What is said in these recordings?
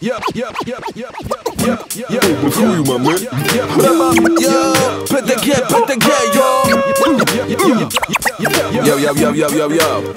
Yo, yo, yo, yo, yo, yo, yo, No chuju mamy Brama, Yo, PDG, PDG, yo Yo, yo, yo, yo, yo, yo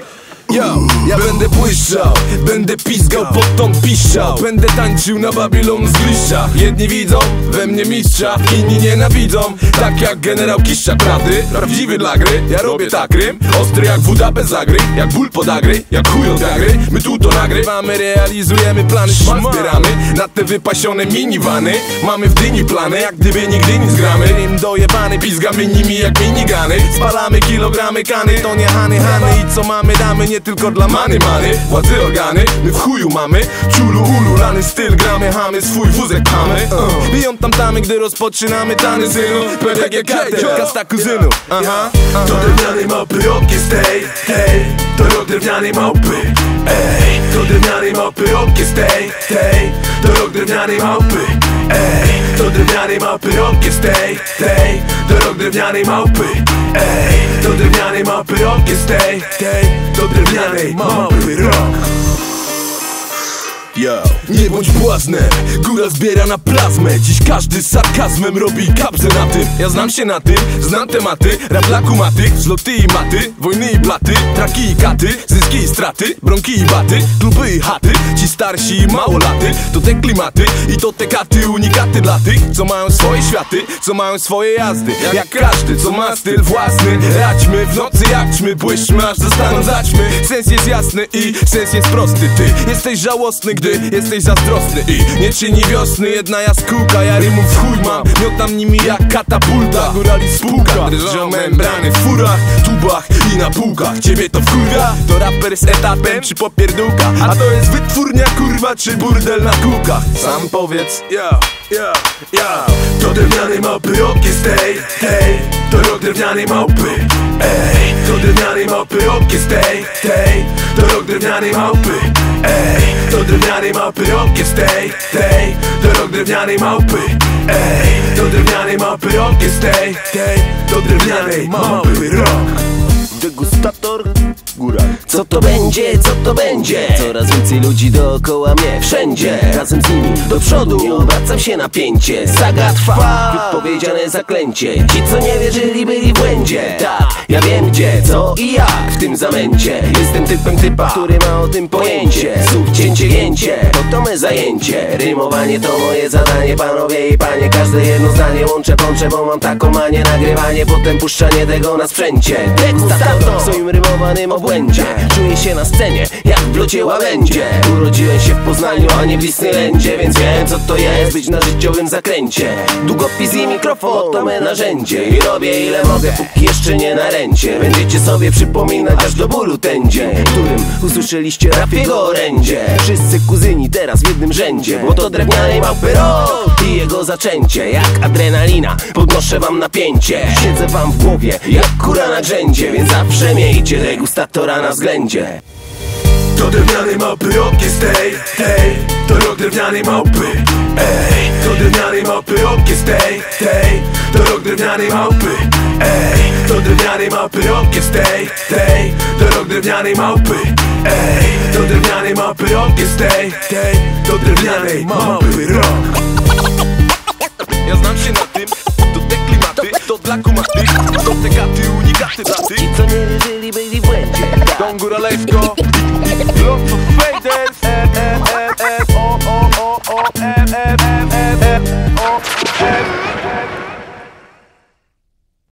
Yo, ja będę błyszczał, będę pizgał, potąd piszczał. Będę tańczył na Babylon z liścia. Jedni widzą we mnie mistrza, inni nienawidzą. Tak jak generał Kiszcza Prawdy, prawdziwy dla gry. Ja robię tak rym, ostry jak woda bez zagry Jak ból podagry, jak chuj od gry My tu to nagrywamy, realizujemy plany Szmal zbieramy na te wypasione minivany. Mamy w dyni plany, jak gdyby nigdy nie zgramy. Rym dojebany, pizgamy nimi jak minigany. Spalamy kilogramy kany, to nie hany hany. I co mamy damy, nie tylko dla many many. Władzy organy, my w chuju mamy. Czulu ulu, lany styl, gramy hamy Swój wózek pchamy uh. Biją tam tamy, gdy rozpoczynamy tany synu. PDG kartel, kasta kuzynu Aha, aha. To drewnianej małpy rok jest tej, tej. To rok drewnianej małpy, ej. To drewnianej małpy rok jest tej, tej. To rok drewnianej małpy, ej To drewnianej małpy rok jest tej, tej To rok drewnianej małpy, ej To drewnianej małpy rok jest tej, tej To drewnianej małpy. Rok Yo. Nie bądź błaznem, góra zbiera na plazmę. Dziś każdy z sarkazmem robi kapsę na tym. Ja znam się na tym, znam tematy Rap dla kumatych, zloty i maty Wojny i blaty, traki i katy Zyski i straty, bronki i baty Kluby i chaty, ci starsi i małolaty To te klimaty i to te katy Unikaty dla tych, co mają swoje światy Co mają swoje jazdy. Jak każdy, co ma styl własny Radźmy w nocy jak ćmy, błyszczmy aż zostaną zaćmy. Sens jest jasny i sens jest prosty Ty jesteś żałosny, gdy jesteś zazdrosny I nie czyni wiosny jedna jaskółka Ja rymów w chuj mam, miotam nimi jak katapulta. Górali spółka, drżą membrany w furach, tubach i na półkach. Ciebie to wkurwia? To raper z etapem czy popierdółka? A to jest wytwórnia kurwa czy burdel na kółkach? Sam powiedz, ja, ja, ja. To drewnianej małpy jest tej, tej. To rok drewnianej małpy, ej. To drewnianej małpy jest tej, tej. To rok drewnianej małpy, ej To drewnianej małpy rok jest tej, tej To rok drewnianej małpy, ej To drewnianej małpy rok jest tej, tej To drewnianej małpy rok Degustator Co to będzie, co to będzie? Coraz więcej ludzi dookoła mnie Wszędzie, razem z nimi do przodu. Nie obracam się na pięcie. Saga trwa, wypowiedziane zaklęcie. Ci co nie wierzyli byli w błędzie. Tak, ja wiem gdzie, co i jak W tym zamęcie. Jestem typem typa, który ma o tym pojęcie. Słów cięcie, gięcie, to to me zajęcie. Rymowanie to moje zadanie Panowie i panie, każde jedno zdanie Łączę, pączę, bo mam taką manię Nagrywanie, potem puszczanie tego na sprzęcie. Degustator w swoim rymowanym obłędzie Czuję się na scenie, jak w locie łabędzie. Urodziłem się w Poznaniu, a nie w Disneylandzie Więc wiem co to jest być na życiowym zakręcie. Długopis i mikrofon to me narzędzie I robię ile mogę, póki jeszcze nie na ręcie. Będziecie sobie przypominać aż do bólu tędzie Którym usłyszeliście rapiego orędzie. Wszyscy kuzyni teraz w jednym rzędzie Bo to drewnianej małpy rok i jego zaczęcie. Jak adrenalina, podnoszę wam napięcie. Siedzę wam w głowie, jak kura na grzędzie Więc zawsze miejcie degustatora na względzie. To drewnianej małpy jest tej, tej To rok drewnianej małpy, ej. To drewnianej małpy jest tej, tej To rok drewnianej małpy, ej. To drewnianej małpy jest tej, tej To rok drewnianej małpy, ej. To drewnianej małpy jest tej, tej To drewnianej małpy rok Ja znam się na tym, to te klimaty, to dla kumatych To te gaty, unikaty dla tych co nie Don't go to let's go. Look for faders. And, and, and, and, oh, oh, oh, oh, and.